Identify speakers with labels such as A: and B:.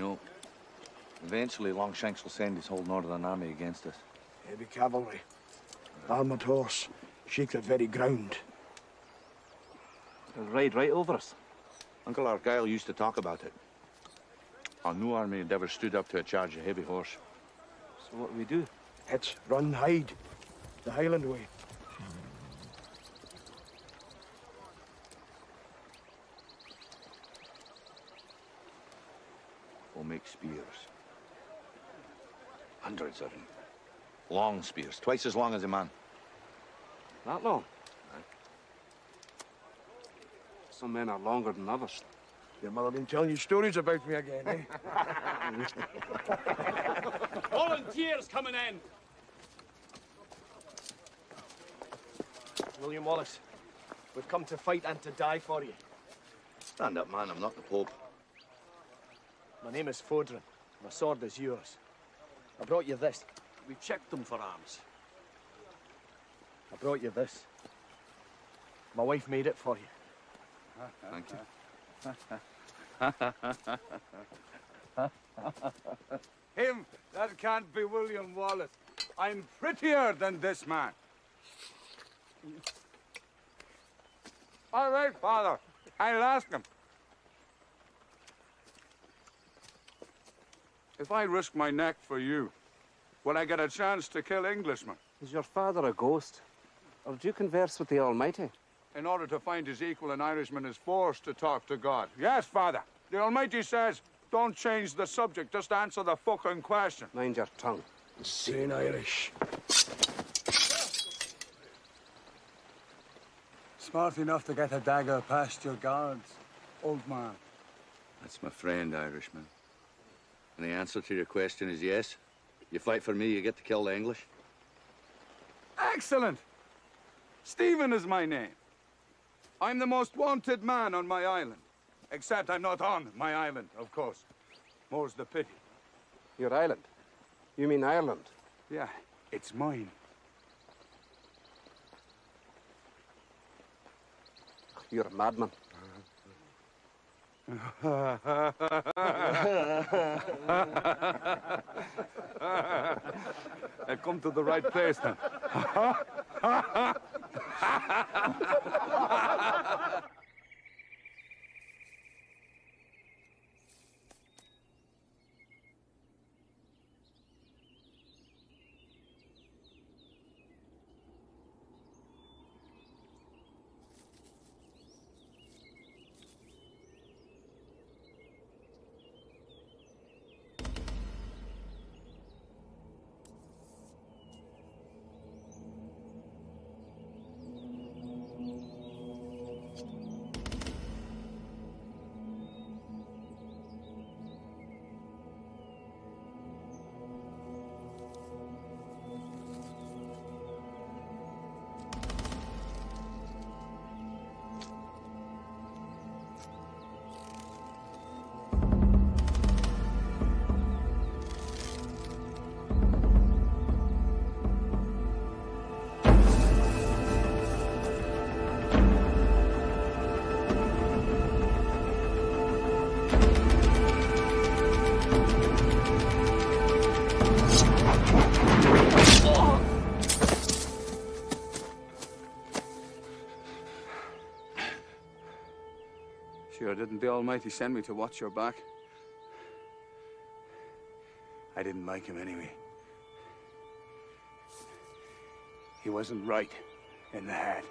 A: know. Eventually, Longshanks will send his whole northern army against us.
B: Heavy cavalry. Armoured horse. Shake the very ground.
C: They'll ride right over us.
A: Uncle Argyle used to talk about it. Our new army had never stood up to a charge of heavy horse.
C: So what do we do?
B: It's run, hide. The Highland way.
A: We'll make spears. Hundreds of them. Long spears, twice as long as a man.
C: That long? Some men are longer than others.
B: Your mother been telling you stories about me again, eh?
D: Volunteers coming in.
E: William Wallace, we've come to fight and to die for you.
A: Stand up, man. I'm not the Pope.
E: My name is Faudron. My sword is yours. I brought you this.
D: We checked them for arms.
E: I brought you this. My wife made it for you.
A: Thank you.
F: Him, that can't be William Wallace. I'm prettier than this man. All right, father. I'll ask him. If I risk my neck for you, will I get a chance to kill Englishmen?
C: Is your father a ghost? Or do you converse with the Almighty?
F: In order to find his equal, an Irishman is forced to talk to God. Yes, father. The Almighty says, don't change the subject, just answer the fucking question.
C: Mind your tongue.
B: Insane Irish.
F: Smart enough to get a dagger past your guards, old man.
A: That's my friend, Irishman. And the answer to your question is yes. You fight for me, you get to kill the English.
F: Excellent! Stephen is my name. I'm the most wanted man on my island. Except I'm not on my island, of course. More's the pity.
C: Your island? You mean Ireland?
F: Yeah, it's mine.
C: You're a madman.
F: I've come to the right place then. Sure, didn't the Almighty send me to watch your back? I didn't like him anyway. He wasn't right in the head.